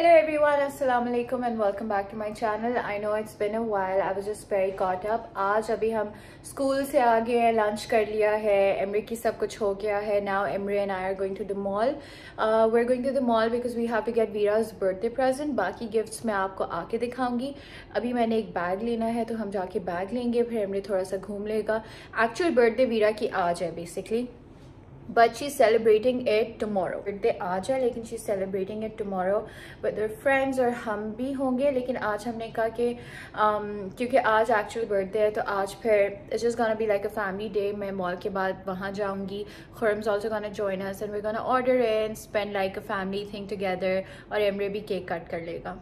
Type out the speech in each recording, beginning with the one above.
Hello everyone, Assalamu alaikum and welcome back to my channel. I know it's been a while, I was just very caught up. आज अभी हम school से आ गए हैं lunch कर लिया है एमरी की सब कुछ हो गया है now Emre and I are going to the mall. Uh, we're going to the mall because we have to get Vira's birthday present. बाकी गिफ्ट्स मैं आपको आके दिखाऊंगी अभी मैंने एक बैग लेना है तो हम जाके बैग लेंगे फिर एमरी थोड़ा सा घूम लेगा एक्चुअल बर्थडे वीरा की आज है basically but she's celebrating it tomorrow birthday आज है लेकिन she's celebrating it tomorrow with her friends और हम भी होंगे लेकिन आज हमने कहा कि um, क्योंकि आज actual birthday है तो आज फिर it's just gonna be like a family day मैं मॉल के बाद वहाँ जाऊँगी Khurram's also gonna join us and we're gonna order in spend like a family thing together और एमरे भी केक कट कर लेगा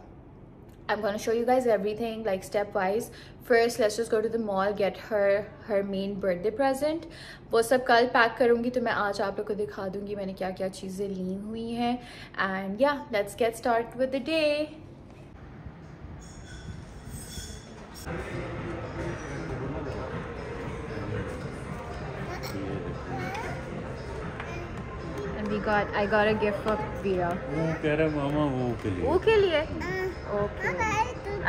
I'm gonna show you guys everything like stepwise. First, let's just go to the mall, get her her main birthday present. वो सब कल pack करूँगी तो मैं आज आप लोग को दिखा दूँगी मैंने क्या क्या चीज़ें ली हुई हैं and yeah, let's get started with the day. got I got a gift for Veera. वो कह रहा मामा वो के लिए. वो के लिए? Okay.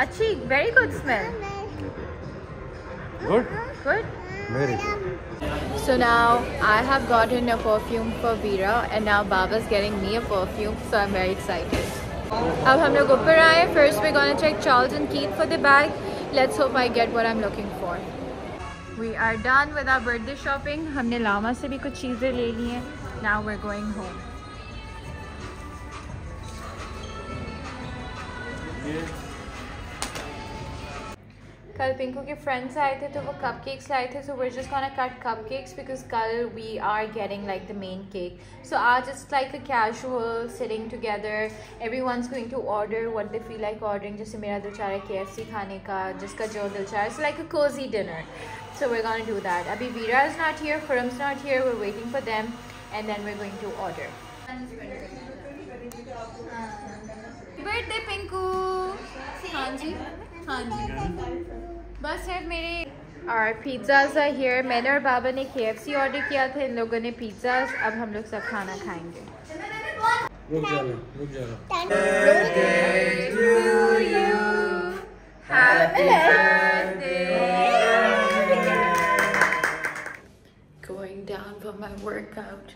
अच्छी very good smell. Good. Good. Very good. So now I have gotten a perfume for Veera and now Baba's getting me a perfume so I'm very excited. अब हम लोग ऊपर आए first we gonna check Charles and Keith for the bag let's hope I get what I am looking for we are done with our birthday shopping हमने लामा से भी कुछ चीज़ें ले ली हैं Now we're going home. ये कल पिंकू के फ्रेंड्स आए थे तो वो कप केक्स लाए थे so we're just gonna cut cup cakes because कल we are getting like the main cake so आज it's like a casual sitting together every one going to order what they feel like ordering जैसे मेरा दिल चाह रहा है के F C खाने का जिसका जो दिल चाह रहा है like a Cozi dinner so were gonna do that अभी वीरा इज नॉट हियर फरम्स not here we're waiting for them and then we're going to order birthday Pinku हाँ जी हाँ जी बस सिर्फ़ मेरे और पिज़्ज़ाज आर हियर मैंने और बाबा ने के एफ़ सी ऑर्डर किया था. इन लोगों ने पिज़्ज़ाज अब हम लोग सब खाना खाएँगे. रुक जाना रुक जाना down for my workout.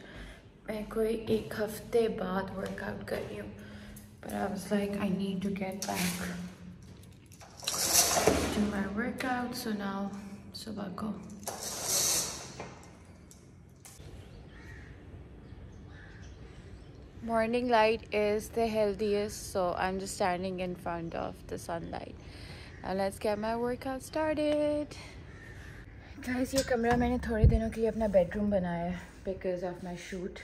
मैं कोई एक हफ्ते बाद वर्कआउट कर रही हूँ but I was like I need to get back to my workout so now सुबह को Morning light is the healthiest, so I'm just standing in front of the sunlight. Now let's get my workout started. Guys, ये कमरा मैंने थोड़े दिनों के लिए अपना बेडरूम बनाया है बिकॉज़ ऑफ़ माई शूट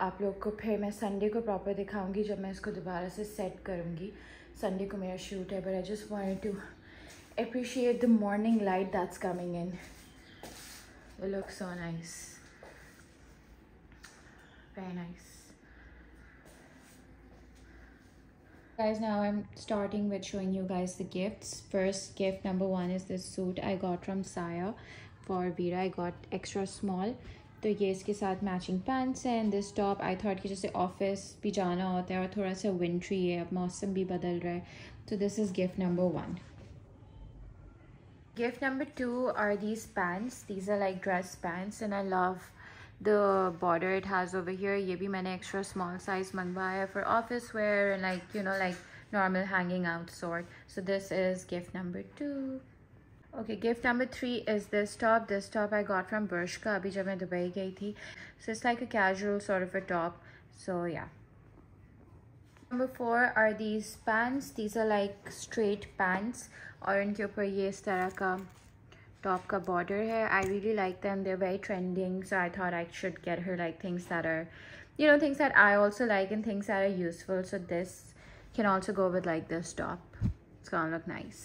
आप लोग को फिर मैं संडे को प्रॉपर दिखाऊँगी जब मैं इसको दोबारा से सेट करूँगी। संडे को मेरा शूट है but I just wanted to appreciate the morning light that's coming in look so nice nice. Very Guys, now I'm starting with showing you guys the gifts. First gift number one is this suit I got from Saya for Veera. I got extra small. तो ये इसके साथ matching pants हैं and this top I thought कि जैसे office भी जाना होता है और थोड़ा सा विंट्री है अब मौसम भी बदल रहा है तो this is gift number one Gift number two are these pants. These are like dress pants and I love the border it has over here. ये भी मैंने extra small size मंगवाया for office wear and like you know like normal hanging out sort. So this is gift number two. Okay, gift number three is this top. This top I got from Bershka अभी जब मैं Dubai गई थी. So it's like a casual sort of a top. So yeah. Number four are these pants. These are like straight pants और इनके ऊपर ये इस तरह का टॉप का बॉर्डर है I really like them they very trending so I thought I should get her like things that are you know things that I also like and things that are useful so this can also go with like this top it's gonna look nice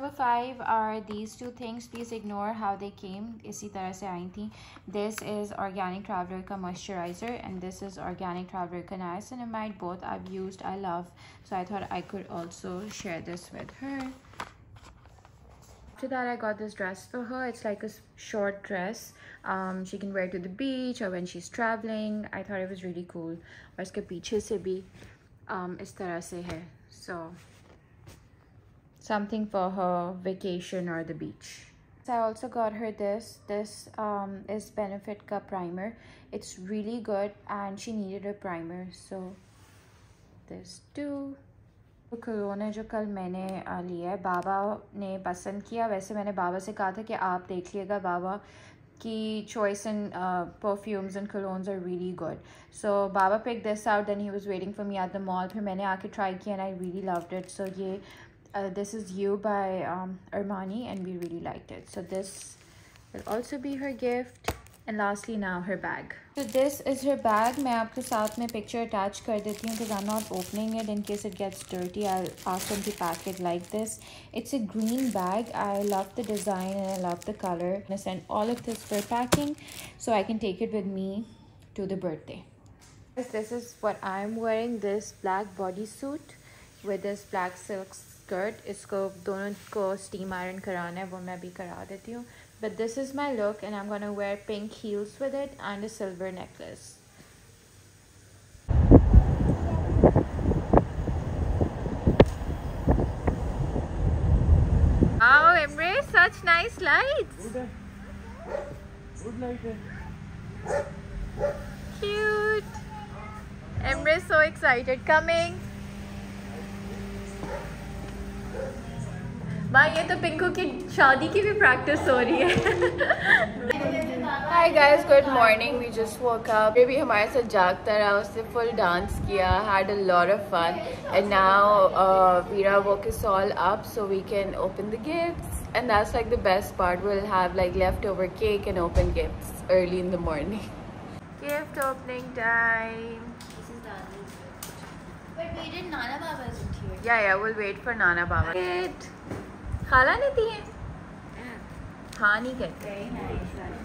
Number five are these two things. Please ignore how they came. इसी तरह से आई थी. This is Organic Traveler का moisturizer and this is Organic Traveler का niacinamide. Both I've used. I love. So I thought I could also share this with her. After that, I got this dress for her. It's like a s- short dress. Um, she can wear it to the beach or when she's traveling. I thought it was really cool. और इसके पीछे से भी um, इस तरह से है so something for her vacation or the beach I also got her this this um, is benefit ka primer it's really good and she needed a primer so this too क्रोने जो कल मैंने लिया है। बाबा ने पसंद किया। वैसे मैंने बाबा से कहा था कि आप देख लीजिएगा बाबा की choice in perfumes and crones are really good so Baba pick this out then he was waiting for me at the mall फिर मैंने आके ट्राई किया and I really loved it so ये this is you by Armani and we really like it so this will also be her gift and lastly now her bag so this is her bag मैं आपके साथ में picture attach कर देती हूँ because I'm not opening it in case it gets dirty I'll ask them to pack it like this it's a green bag I love the design and I love the color I'm gonna send all of this for packing so I can take it with me to the birthday this is what I'm wearing this black bodysuit with this black silk skirt इसको दोनों को steam iron कराना है वो मैं भी करा देती हूँ but this is my look and I'm gonna wear pink heels with it and a silver necklace Wow, embrace such nice lights. Good, light. Cute. Embrace so excited. Coming. माँ ये तो पिंकू की शादी की भी प्रैक्टिस हो रही है hi guys good morning we just woke up baby हमारे साथ जागता रहा उसने फुल डांस किया had a lot of fun and now Veera woke us all up so we can open the gifts and that's like the best part we'll have like leftover cake and open gifts early in the morning gift opening time This is Dani's But we did Nana Baba's in here. yeah yeah we'll wait for Nana Baba it खाला ने दी है? हाँ। नहीं कहते।